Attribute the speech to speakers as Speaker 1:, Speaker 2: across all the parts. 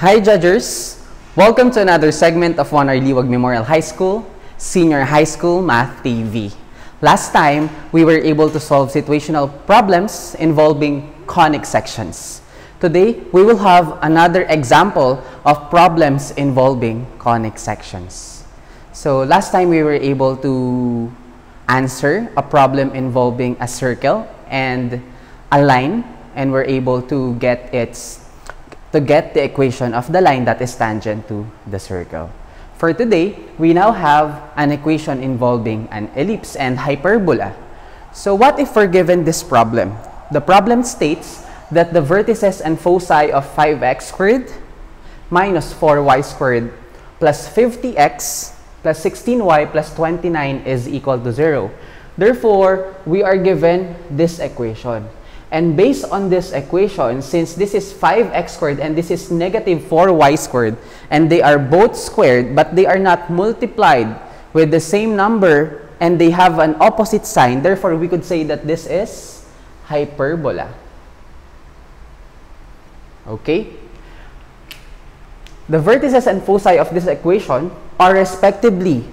Speaker 1: Hi, juddgers! Welcome to another segment of Juan R. Liwag Memorial High School, Senior High School Math TV. Last time, we were able to solve situational problems involving conic sections. Today, we will have another example of problems involving conic sections. So, last time we were able to answer a problem involving a circle and a line, and we're able to get its to get the equation of the line that is tangent to the circle. For today, we now have an equation involving an ellipse and hyperbola. So what if we're given this problem? The problem states that the vertices and foci of 5x squared minus 4y squared plus 50x plus 16y plus 29 is equal to 0. Therefore, we are given this equation. And based on this equation, since this is 5x squared and this is negative 4y squared, and they are both squared, but they are not multiplied with the same number, and they have an opposite sign, therefore we could say that this is hyperbola. Okay? The vertices and foci of this equation are respectively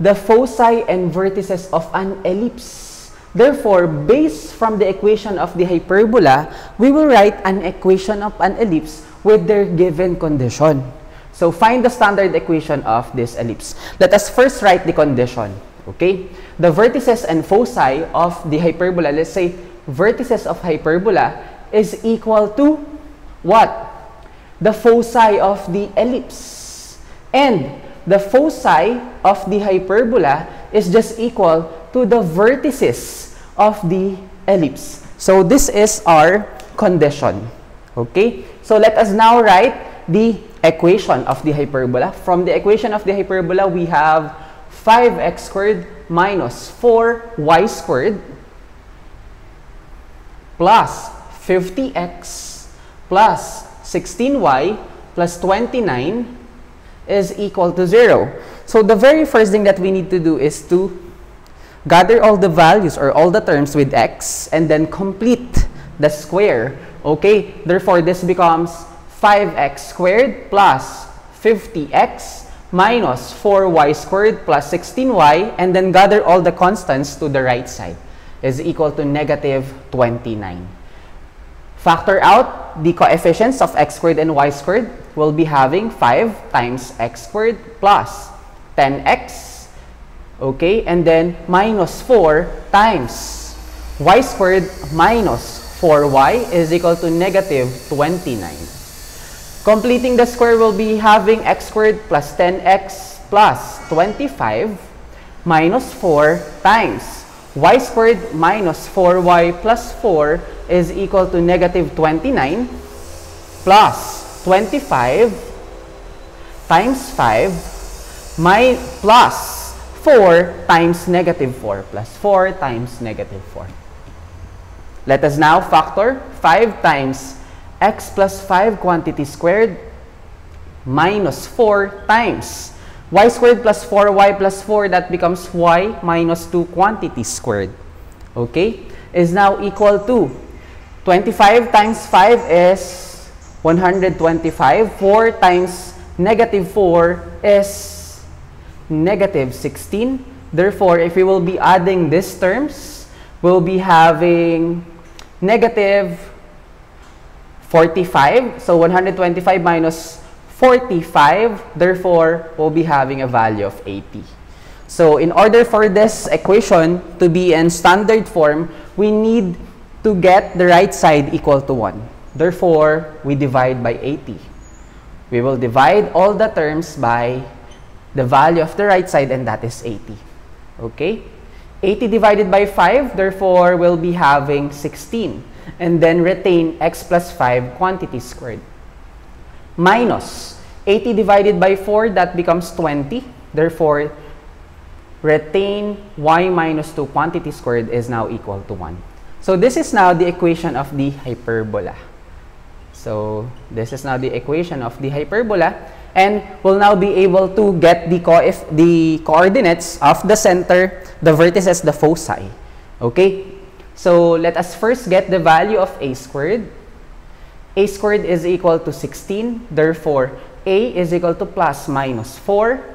Speaker 1: the foci and vertices of an ellipse. Therefore, based from the equation of the hyperbola, we will write an equation of an ellipse with their given condition. So, find the standard equation of this ellipse. Let us first write the condition. Okay? The vertices and foci of the hyperbola, let's say vertices of hyperbola is equal to what? The foci of the ellipse. And the foci of the hyperbola is just equal to the vertices of the ellipse. So this is our condition. Okay? So let us now write the equation of the hyperbola. From the equation of the hyperbola, we have 5x squared minus 4y squared plus 50x plus 16y plus 29 is equal to 0. So the very first thing that we need to do is to gather all the values or all the terms with x and then complete the square. Okay, therefore this becomes 5x squared plus 50x minus 4y squared plus 16y and then gather all the constants to the right side is equal to negative 29. Factor out the coefficients of x squared and y squared. We'll be having 5 times x squared plus 10x. Okay, and then minus 4 times. Y squared minus 4y is equal to negative 29. Completing the square, we'll be having x squared plus 10x plus 25 minus 4 times. Y squared minus 4y plus 4 is equal to negative 29 plus 25 times 5 my plus 4 times negative 4 plus 4 times negative 4. Let us now factor 5 times x plus 5 quantity squared minus 4 times y squared plus 4y plus 4, that becomes y minus 2 quantity squared. Okay? Is now equal to 25 times 5 is 125. 4 times negative 4 is negative 16. Therefore, if we will be adding these terms, we'll be having negative 45. So 125 minus 45, therefore, we'll be having a value of 80. So in order for this equation to be in standard form, we need to get the right side equal to 1. Therefore, we divide by 80. We will divide all the terms by the value of the right side and that is 80. Okay? 80 divided by 5, therefore, we'll be having 16. And then retain x plus 5 quantity squared. Minus 80 divided by 4, that becomes 20. Therefore, retain y minus 2 quantity squared is now equal to 1. So this is now the equation of the hyperbola. So this is now the equation of the hyperbola. And we'll now be able to get the, co the coordinates of the center, the vertices, the foci. Okay? So let us first get the value of a squared. a squared is equal to 16. Therefore, a is equal to plus minus 4.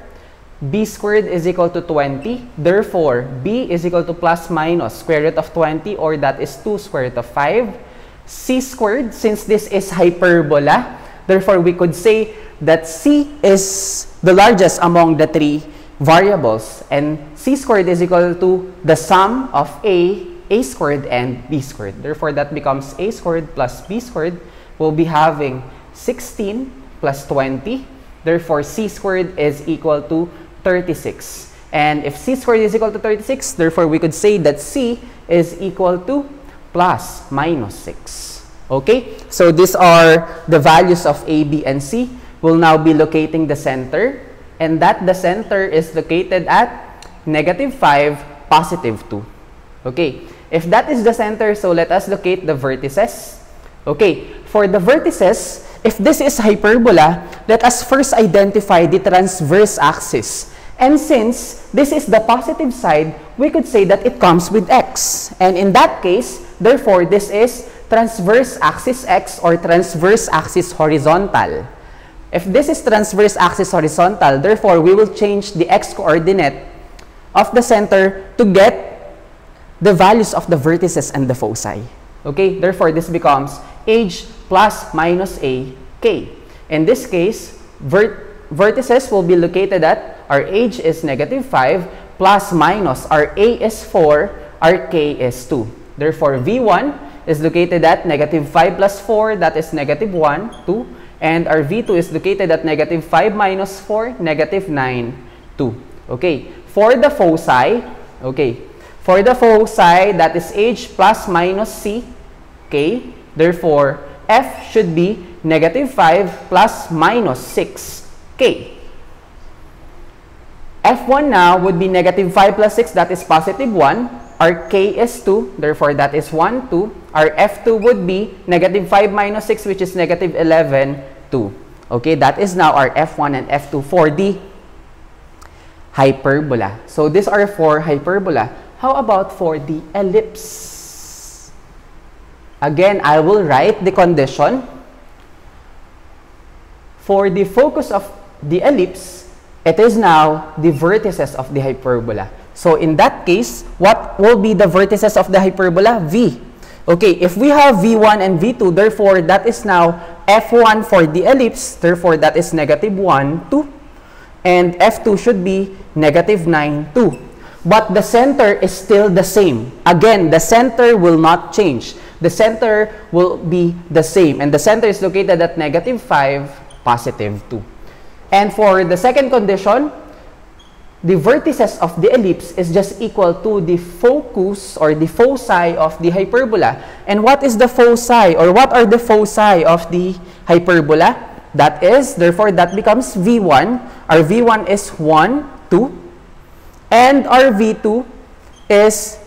Speaker 1: b squared is equal to 20. Therefore, b is equal to plus minus square root of 20 or that is 2 square root of 5. c squared, since this is hyperbola, therefore we could say that c is the largest among the three variables and c squared is equal to the sum of a, a squared and b squared. Therefore, that becomes a squared plus b squared. We'll be having 16 plus 20. Therefore, c squared is equal to 36. And if c squared is equal to 36, therefore we could say that c is equal to plus minus 6. Okay? So these are the values of a, b, and c. We'll now be locating the center and that the center is located at negative 5, positive 2. Okay, if that is the center, so let us locate the vertices. Okay, for the vertices, if this is hyperbola, let us first identify the transverse axis. And since this is the positive side, we could say that it comes with x. And in that case, therefore, this is transverse axis x or transverse axis horizontal. If this is transverse axis horizontal, therefore, we will change the x-coordinate of the center to get the values of the vertices and the foci. Okay, therefore, this becomes h plus minus a k. In this case, vert vertices will be located at our h is negative 5 plus minus our a is 4, our k is 2. Therefore, v1 is located at negative 5 plus 4, that is negative 1, 2 and our V2 is located at negative 5 minus 4, negative 9, 2. Okay, for the foci, okay, for the foci, that is H plus minus C, okay, therefore, F should be negative 5 plus minus 6, K. F1 now would be negative 5 plus 6, that is positive 1. Our K is 2, therefore that is 1, 2. Our F2 would be negative 5 minus 6, which is negative 11, 2. Okay, that is now our F1 and F2 for the hyperbola. So these are for hyperbola. How about for the ellipse? Again, I will write the condition. For the focus of the ellipse, it is now the vertices of the hyperbola. So in that case, what will be the vertices of the hyperbola? V. Okay, if we have V1 and V2, therefore that is now F1 for the ellipse, therefore that is negative 1, 2. And F2 should be negative 9, 2. But the center is still the same. Again, the center will not change. The center will be the same. And the center is located at negative 5, positive 2. And for the second condition, the vertices of the ellipse is just equal to the focus or the foci of the hyperbola. And what is the foci or what are the foci of the hyperbola? That is, therefore, that becomes V1. Our V1 is 1, 2. And our V2 is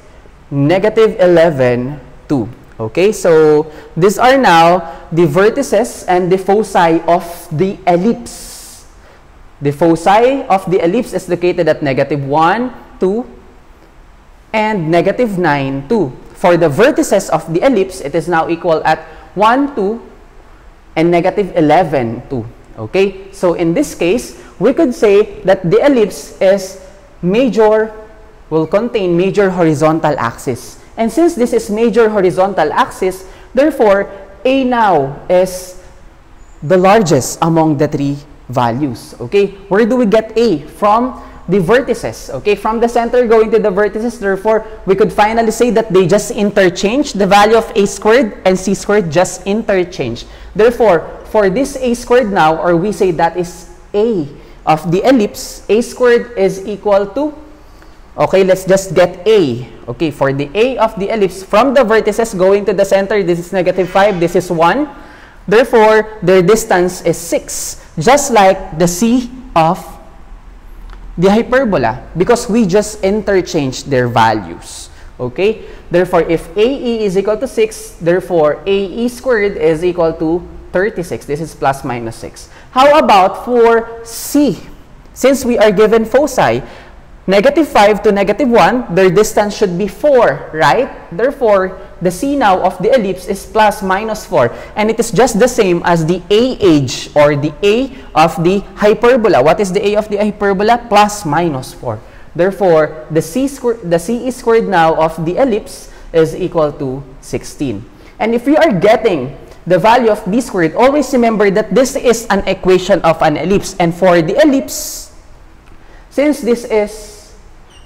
Speaker 1: negative 11, 2. Okay, so these are now the vertices and the foci of the ellipse. The foci of the ellipse is located at negative 1, 2, and negative 9, 2. For the vertices of the ellipse, it is now equal at 1, 2, and negative 11, 2. Okay? So in this case, we could say that the ellipse is major, will contain major horizontal axis. And since this is major horizontal axis, therefore, A now is the largest among the three values. Okay, where do we get A? From the vertices. Okay, from the center going to the vertices. Therefore, we could finally say that they just interchange. The value of A squared and C squared just interchange. Therefore, for this A squared now, or we say that is A of the ellipse, A squared is equal to, okay, let's just get A. Okay, for the A of the ellipse, from the vertices going to the center, this is negative 5, this is 1. Therefore, their distance is 6 just like the C of the hyperbola because we just interchange their values. Okay? Therefore, if AE is equal to 6, therefore AE squared is equal to 36. This is plus minus 6. How about for C? Since we are given foci, negative 5 to negative 1, their distance should be 4, right? Therefore, the C now of the ellipse is plus minus 4. And it is just the same as the AH or the A of the hyperbola. What is the A of the hyperbola? Plus minus 4. Therefore, the C, the C squared now of the ellipse is equal to 16. And if we are getting the value of b squared, always remember that this is an equation of an ellipse. And for the ellipse, since this is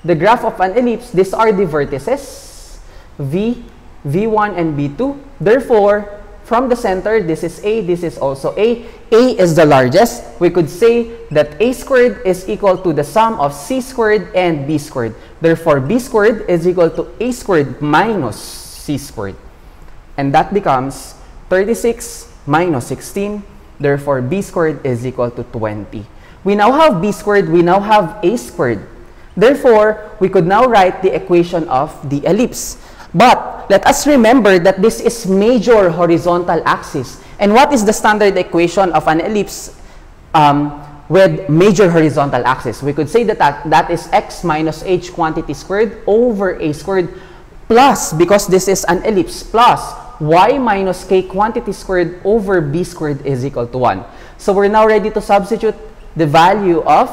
Speaker 1: the graph of an ellipse, these are the vertices, v, v1, and v2. Therefore, from the center, this is a, this is also a. a is the largest. We could say that a squared is equal to the sum of c squared and b squared. Therefore, b squared is equal to a squared minus c squared. And that becomes 36 minus 16. Therefore, b squared is equal to 20. We now have b squared, we now have a squared. Therefore, we could now write the equation of the ellipse. But let us remember that this is major horizontal axis. And what is the standard equation of an ellipse um, with major horizontal axis? We could say that, that that is x minus h quantity squared over a squared plus, because this is an ellipse, plus y minus k quantity squared over b squared is equal to 1. So we're now ready to substitute the value of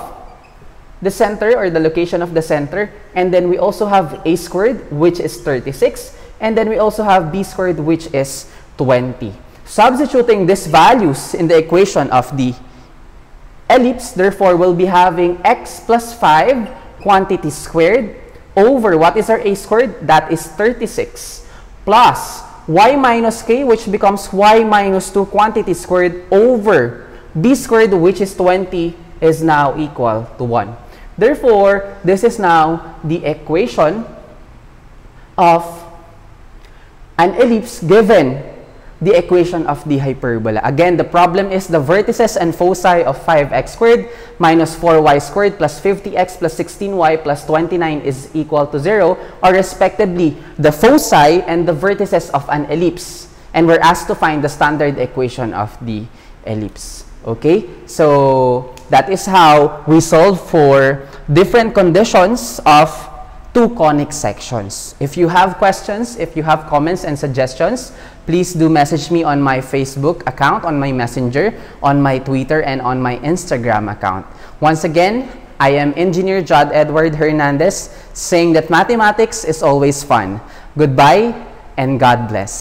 Speaker 1: the center or the location of the center. And then we also have a squared, which is 36. And then we also have b squared, which is 20. Substituting these values in the equation of the ellipse, therefore, we'll be having x plus 5 quantity squared over what is our a squared? That is 36 plus y minus k, which becomes y minus 2 quantity squared over b squared, which is 20, is now equal to 1. Therefore, this is now the equation of an ellipse given the equation of the hyperbola. Again, the problem is the vertices and foci of 5x squared minus 4y squared plus 50x plus 16y plus 29 is equal to 0 are respectively the foci and the vertices of an ellipse. And we're asked to find the standard equation of the ellipse. Okay? So, that is how we solve for different conditions of two conic sections. If you have questions, if you have comments and suggestions, please do message me on my Facebook account, on my Messenger, on my Twitter, and on my Instagram account. Once again, I am Engineer Judd Edward Hernandez saying that mathematics is always fun. Goodbye and God bless.